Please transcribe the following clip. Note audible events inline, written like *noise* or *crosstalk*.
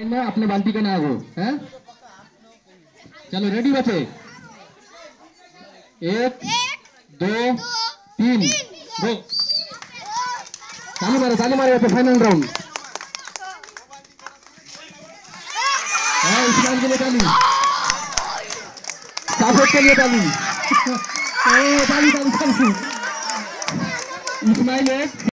में अपने बाल्टी का ना हो, हैं? चलो रेडी बचे एक, दो, तीन। दो। ताली मारे ताली मारे पे फाइनल राउंड इस्लाम के लिए ताली। साफेद के लिए ताली। *laughs* हाँ, ताली ताली ताली। इस्माइल एक।